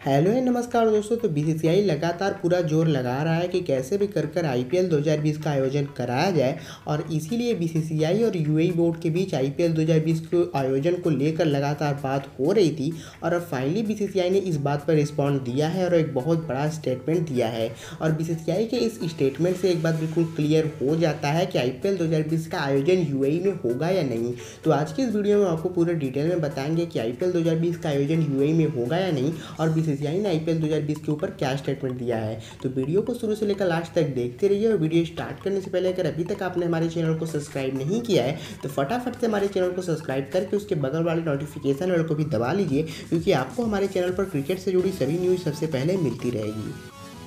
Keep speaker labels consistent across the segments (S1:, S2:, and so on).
S1: Hello and नमस्कार दोस्तों तो बीसीसीआई लगातार पूरा ज़ोर लगा रहा है कि कैसे भी कर कर आईपीएल 2020 का आयोजन कराया जाए और इसीलिए बीसीसीआई और यूएई बोर्ड के बीच आईपीएल 2020 के आयोजन को लेकर लगातार बात हो रही थी और अब फाइनली बीसीसीआई ने इस बात पर रिस्पॉन्ड दिया है और एक बहुत बड़ा स्टेटमेंट दिया है। और बीसीसीआई के इस स्टेटमेंट से एक बात बिल्कुल क्लियर हो जाता है कि आई पी का आयोजन यू में होगा या नहीं। तो आज की इस वीडियो में आपको पूरे डिटेल में बताएँगे कि आई पी का आयोजन यू में होगा या नहीं और बीसीसीआई ने आईपीएल 2020 के ऊपर क्या स्टेटमेंट दिया है? तो वीडियो को शुरू से लेकर लास्ट तक देखते रहिए और वीडियो स्टार्ट करने से पहले अगर अभी तक आपने हमारे चैनल को सब्सक्राइब नहीं किया है तो फटाफट से हमारे चैनल को सब्सक्राइब करके उसके बगल वाले नोटिफिकेशन वाले को भी दबा लीजिए, क्योंकि आपको हमारे चैनल पर क्रिकेट से जुड़ी सभी न्यूज़ सबसे पहले मिलती रहेगी।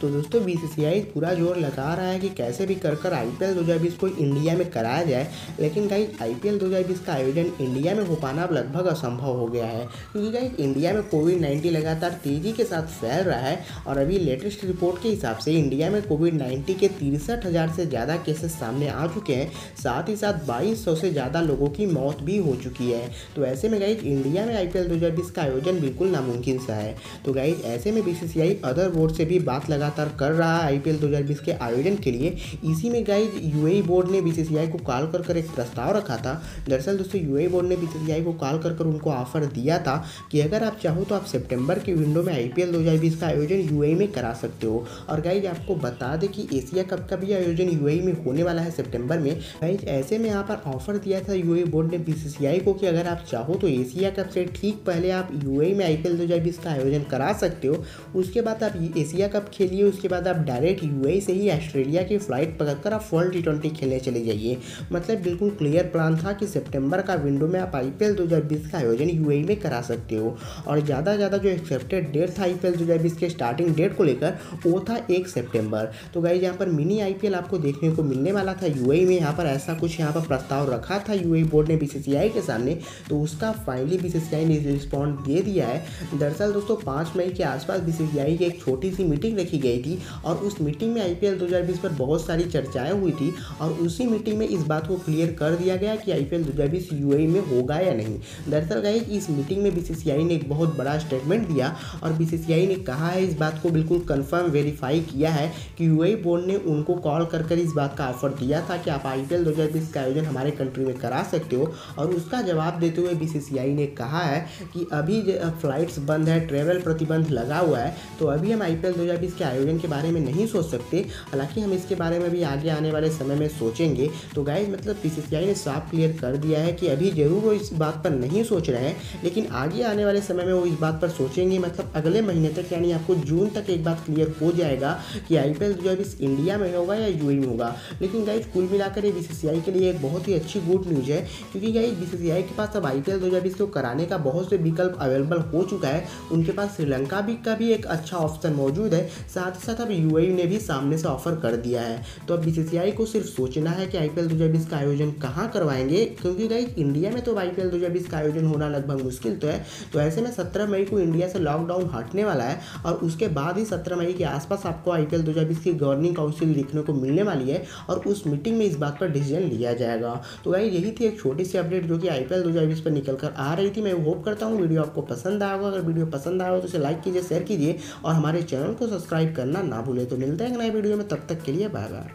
S1: तो दोस्तों बीसीसीआई पूरा ज़ोर लगा रहा है कि कैसे भी कर कर आईपीएल 2020 को इंडिया में कराया जाए, लेकिन गाइज़ आईपीएल 2020 का आयोजन इंडिया में हो पाना अब लगभग असंभव हो गया है। क्योंकि गाइज़ इंडिया में कोविड नाइन्टीन लगातार तेज़ी के साथ फैल रहा है और अभी लेटेस्ट रिपोर्ट के हिसाब से इंडिया में कोविड नाइन्टीन के तिरसठ हज़ार से ज़्यादा केसेस सामने आ चुके हैं। साथ ही साथ बाईस सौ से ज़्यादा लोगों की मौत भी हो चुकी है। तो ऐसे में गाइज़ इंडिया में आई पी का आयोजन बिल्कुल नामुमकिन सा है। तो गाइज़ ऐसे में बीसीसीआई अदर बोर्ड से भी बात लगा लगातार कर रहा है आईपीएल 2020 के आयोजन के लिए। इसी में गाइज़ यूएई बोर्ड ने बीसीसीआई को कॉल कर कर एक प्रस्ताव रखा था। दरअसल दोस्तों यूएई बोर्ड ने बीसीसीआई को कॉल कर कर उनको ऑफ़र दिया था कि अगर आप चाहो तो आप सितंबर के विंडो में आईपीएल 2020 का आयोजन यूएई में करा सकते हो। और गाइज़ आपको बता दें कि एशिया कप का भी आयोजन यूएई में होने वाला है सितंबर में। गाइज़ ऐसे में यहाँ पर ऑफ़र दिया था यूएई बोर्ड ने बीसीसीआई को कि अगर आप चाहो तो एशिया कप से ठीक पहले आप यूएई में आईपीएल 2020 का आयोजन करा सकते हो। उसके बाद आप एशिया कप खेलिए। लिए उसके बाद आप डायरेक्ट यू से ही ऑस्ट्रेलिया की फ़्लाइट पकड़कर आप वर्ल्ड टी खेलने चले जाइए। मतलब बिल्कुल क्लियर प्लान था कि सितंबर का विंडो में आप आईपीएल 2020 का आयोजन यू में करा सकते हो। और ज़्यादा ज़्यादा जो एक्सेप्टेड डेट था आई पी के स्टार्टिंग डेट को लेकर, वो था एक सेप्टेम्बर तो गाइज़ यहाँ पर मिनी आईपीएल आपको देखने को मिलने वाला था यू में। यहाँ पर ऐसा कुछ यहाँ पर प्रस्ताव रखा था यू बोर्ड ने बी के सामने। तो उसका फाइनली बी ने रिस्पॉन्ड दे दिया है। दरअसल दोस्तों, पाँच मई के आसपास बी की एक छोटी सी मीटिंग रखी गई गई थी और उस मीटिंग में आईपीएल 2020 पर बहुत सारी चर्चाएँ हुई थी और उसी मीटिंग में इस बात को क्लियर कर दिया गया कि आईपीएल 2020 यूएई में होगा या नहीं। दरअसल गई इस मीटिंग में बीसीसीआई ने एक बहुत बड़ा स्टेटमेंट दिया और बीसीसीआई ने कहा है, इस बात को बिल्कुल कन्फर्म वेरीफाई किया है कि यूएई बोर्ड ने उनको कॉल कर कर इस बात का ऑफ़र दिया था कि आप आई पी का आयोजन हमारे कंट्री में करा सकते हो। और उसका जवाब देते हुए बीसीसीआई ने कहा है कि अभी फ्लाइट्स बंद है ट्रेवल प्रतिबंध लगा हुआ है तो अभी हम आईपीएल 2020 के आयोजन के बारे में नहीं सोच सकते। हालाँकि हम इसके बारे में भी आगे आने वाले समय में सोचेंगे। तो गाइज़ मतलब पी ने साफ़ क्लियर कर दिया है कि अभी ज़रूर वो इस बात पर नहीं सोच रहे हैं। लेकिन आगे आने वाले समय में वो इस बात पर सोचेंगे। मतलब अगले महीने तक यानी आपको जून तक एक बात क्लियर हो जाएगा कि आई पी इंडिया में होगा या यू में होगा। लेकिन गाइज़ कुल मिलाकर ये बी के लिए एक बहुत ही अच्छी गुड न्यूज़ है। क्योंकि गाइज़ बी के पास अब आई पी को कराने का बहुत से विकल्प अवेलेबल हो चुका है। उनके पास श्रीलंका भी का भी एक अच्छा ऑप्शन मौजूद है। साथ ही साथ अब यू ने भी सामने से ऑफ़र कर दिया है। तो अब बी को सिर्फ़ सोचना है कि आई पी का आयोजन कहाँ करवाएँगे, क्योंकि भाई इंडिया में तो आई पी का आयोजन होना लगभग मुश्किल तो है। तो ऐसे में सत्रह मई को इंडिया से लॉकडाउन हटने वाला है और उसके बाद ही सत्रह मई के आसपास आपको आई पी की गवर्निंग काउंसिल देखने को मिलने वाली है और उस मीटिंग में इस बात पर डिसीज़न लिया जाएगा। तो भाई, यही थी एक छोटी सी अपडेट जो कि आई पी पर निकल कर आ रही थी। मैं होप करता हूँ वीडियो आपको पसंद आएगा अगर वीडियो पसंद हो तो उसे लाइक कीजिए शेयर कीजिए और हमारे चैनल को सब्सक्राइब करना ना भूले। तो मिलते हैं नए वीडियो में, तब तक के लिए बाय बाय